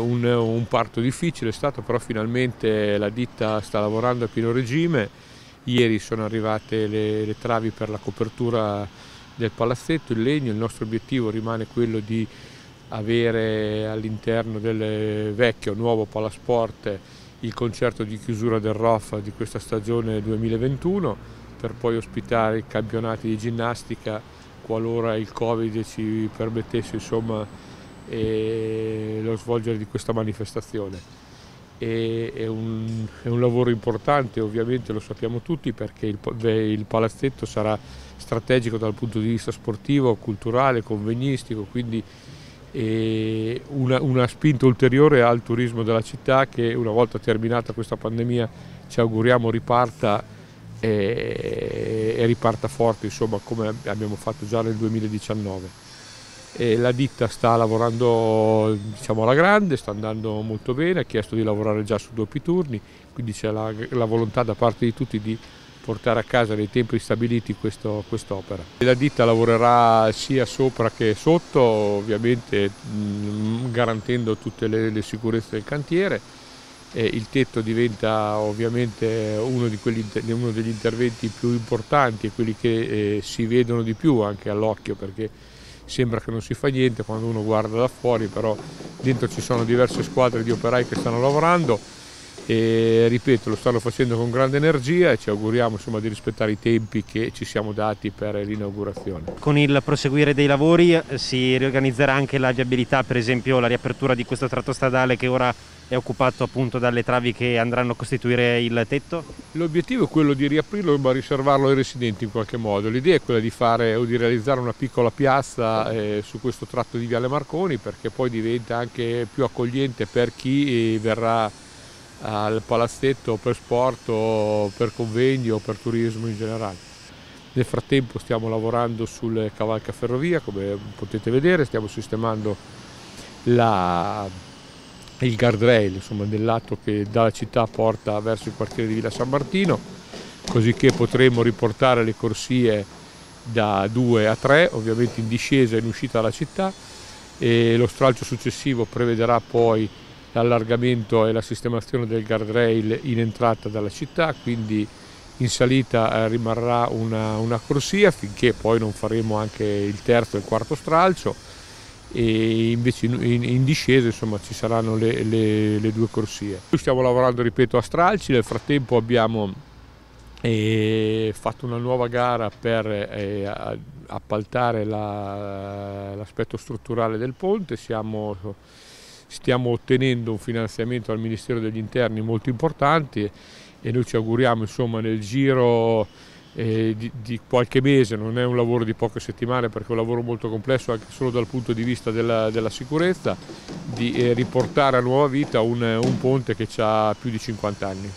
Un, un, parto difficile è stato, però finalmente la ditta sta lavorando a pieno regime. Ieri sono arrivate le, le travi per la copertura del palazzetto, il legno. Il nostro obiettivo rimane quello di avere all'interno del vecchio nuovo palasport il concerto di chiusura del ROF di questa stagione 2021 per poi ospitare i campionati di ginnastica qualora il Covid ci permettesse insomma, eh, lo svolgere di questa manifestazione. E, è, un, è, un, lavoro importante, ovviamente lo sappiamo tutti, perché il, il palazzetto sarà strategico dal punto di vista sportivo, culturale, convegnistico, quindi una, una, spinta ulteriore al turismo della città che una volta terminata questa pandemia ci auguriamo riparta e, e riparta forte insomma, come abbiamo fatto già nel 2019. E la ditta sta lavorando diciamo, alla grande, sta andando molto bene, ha chiesto di lavorare già su doppi turni, quindi c'è la, la volontà da parte di tutti di portare a casa nei tempi stabiliti quest'opera. La ditta lavorerà sia sopra che sotto, ovviamente mh, garantendo tutte le, le, sicurezze del cantiere. E il tetto diventa ovviamente uno, quelli, uno, degli interventi più importanti e quelli che eh, si vedono di più anche all'occhio perché sembra che non si fa niente quando uno guarda da fuori, però dentro ci sono diverse squadre di operai che stanno lavorando e ripeto lo stanno facendo con grande energia e ci auguriamo insomma, di rispettare i tempi che ci siamo dati per l'inaugurazione. Con il proseguire dei lavori eh, si riorganizzerà anche la viabilità, per esempio la riapertura di questo tratto stradale che ora è occupato appunto dalle travi che andranno a costituire il tetto? L'obiettivo è quello di riaprirlo ma riservarlo ai residenti in qualche modo. L'idea è quella di fare o di realizzare una piccola piazza eh, su questo tratto di Viale Marconi perché poi diventa anche più accogliente per chi eh, verrà al palazzetto per sport o per convegni o per turismo in generale. Nel frattempo stiamo lavorando sulle cavalca ferrovia, come potete vedere, stiamo sistemando la, il guardrail insomma, del lato che dalla città porta verso il quartiere di Villa San Martino, così che potremo riportare le corsie da 2 a 3, ovviamente in discesa e in uscita dalla città, e lo stralcio successivo prevederà poi l'allargamento e la sistemazione del guardrail in entrata dalla città, quindi in salita eh, rimarrà una, una, corsia finché poi non faremo anche il terzo e il quarto stralcio e invece in, in, in discesa insomma, ci saranno le, le, le, due corsie. Stiamo lavorando ripeto a stralci, nel frattempo abbiamo eh, fatto una nuova gara per eh, appaltare l'aspetto la, strutturale del ponte, siamo stiamo ottenendo un finanziamento al Ministero degli Interni molto importante e noi ci auguriamo insomma nel giro eh, di, di, qualche mese, non è un lavoro di poche settimane perché è un lavoro molto complesso anche solo dal punto di vista della, della sicurezza, di eh, riportare a nuova vita un, un ponte che ha più di 50 anni.